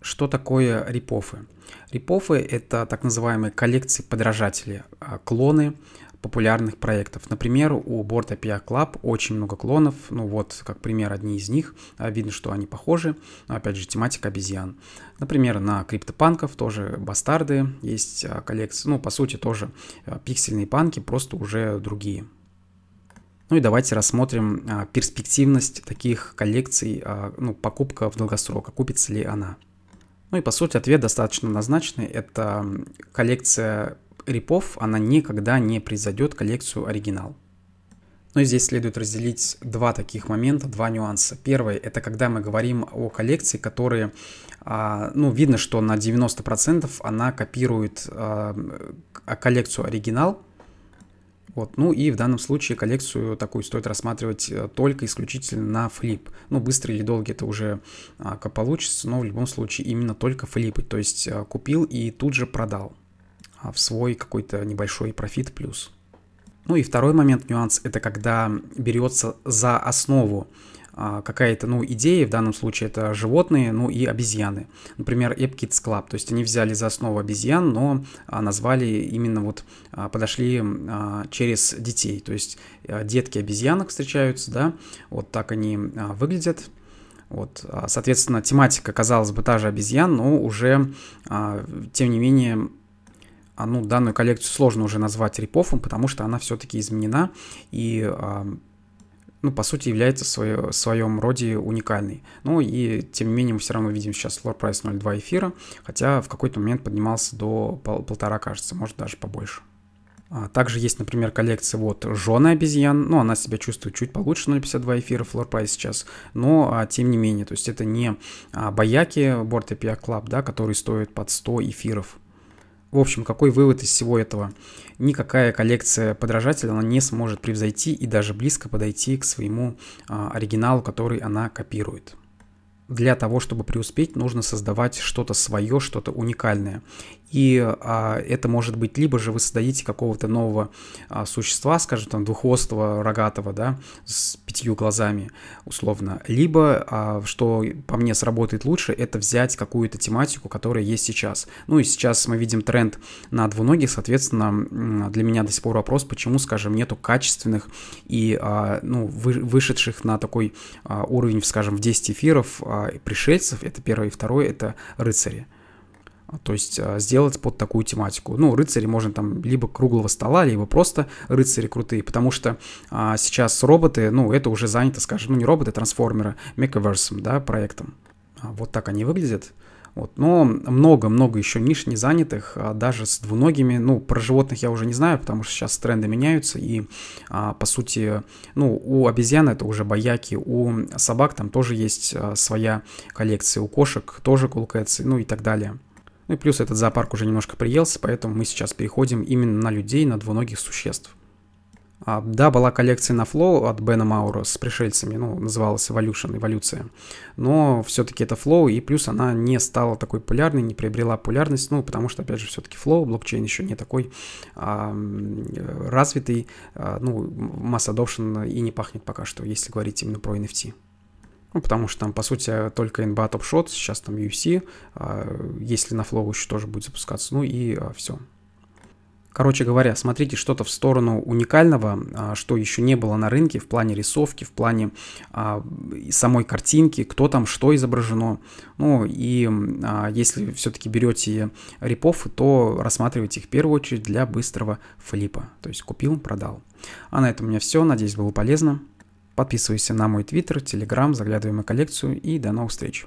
Что такое рипофы? Рипофы – это так называемые коллекции подражателей, а, клоны популярных проектов. Например, у Board API Club очень много клонов. Ну вот, как пример, одни из них. А, видно, что они похожи. Опять же, тематика обезьян. Например, на криптопанков тоже бастарды есть а, коллекции. Ну, по сути, тоже пиксельные панки, просто уже другие. Ну и давайте рассмотрим перспективность таких коллекций, ну, покупка в долгосрок, окупится ли она. Ну и по сути ответ достаточно однозначный. Это коллекция рипов, она никогда не произойдет коллекцию оригинал. Ну и здесь следует разделить два таких момента, два нюанса. Первый – это когда мы говорим о коллекции, которые, а, ну, видно, что на 90% она копирует а, коллекцию оригинал, вот. Ну и в данном случае коллекцию такую стоит рассматривать э, только исключительно на флип. Ну, быстро или долго это уже а, как получится, но в любом случае именно только флипы. То есть а, купил и тут же продал а, в свой какой-то небольшой профит плюс. Ну и второй момент, нюанс, это когда берется за основу какая-то, ну, идея, в данном случае это животные, ну и обезьяны. Например, App Club, то есть они взяли за основу обезьян, но а, назвали именно вот, а, подошли через детей, то есть детки обезьянок встречаются, да, вот так они выглядят, вот, соответственно, тематика, казалось бы, та же обезьян, но уже, тем не менее, ну, данную коллекцию сложно уже назвать репофом, потому что она все-таки изменена, и ну, по сути, является в, свое, в своем роде уникальной. Ну и, тем не менее, мы все равно видим сейчас floor price 0.2 эфира, хотя в какой-то момент поднимался до пол, полтора, кажется, может даже побольше. А, также есть, например, коллекция вот жены обезьян, ну, она себя чувствует чуть получше 0.52 эфира, floor price сейчас, но а, тем не менее, то есть это не а, бояки Board API Club, да, которые стоят под 100 эфиров, в общем, какой вывод из всего этого? Никакая коллекция подражателя она не сможет превзойти и даже близко подойти к своему а, оригиналу, который она копирует для того, чтобы преуспеть, нужно создавать что-то свое, что-то уникальное. И а, это может быть либо же вы создадите какого-то нового а, существа, скажем там двуххвостого, рогатого, да, с пятью глазами условно, либо, а, что по мне сработает лучше, это взять какую-то тематику, которая есть сейчас. Ну и сейчас мы видим тренд на двуногих, соответственно, для меня до сих пор вопрос, почему, скажем, нету качественных и а, ну, вы, вышедших на такой а, уровень, скажем, в 10 эфиров а, пришельцев, это первое, и второе, это рыцари. То есть а, сделать под такую тематику. Ну, рыцари можно там либо круглого стола, либо просто рыцари крутые, потому что а, сейчас роботы, ну, это уже занято, скажем, ну, не роботы, а трансформеры, Mechaverse, да, проектом. Вот так они выглядят. Вот. Но много-много еще ниш не занятых, а даже с двуногими. Ну, про животных я уже не знаю, потому что сейчас тренды меняются, и, а, по сути, ну, у обезьян это уже бояки, у собак там тоже есть а, своя коллекция, у кошек тоже Cats, ну и так далее. Ну и плюс этот зоопарк уже немножко приелся, поэтому мы сейчас переходим именно на людей, на двуногих существ. А, да, была коллекция на Flow от Бена Маура с пришельцами, ну, называлась Evolution, эволюция. Но все-таки это Flow, и плюс она не стала такой популярной, не приобрела популярность, ну, потому что, опять же, все-таки Flow, блокчейн еще не такой а, развитый, а, ну, масс adoption и не пахнет пока что, если говорить именно про NFT. Ну, потому что там, по сути, только NBA Top Shot, сейчас там UFC, а, если на Flow еще тоже будет запускаться, ну и а, все. Короче говоря, смотрите что-то в сторону уникального, а, что еще не было на рынке в плане рисовки, в плане а, самой картинки, кто там что изображено. Ну и а, если все-таки берете репов, то рассматривайте их в первую очередь для быстрого флипа. То есть купил, продал. А на этом у меня все. Надеюсь, было полезно. Подписывайся на мой твиттер, телеграм, заглядывай в мою коллекцию и до новых встреч.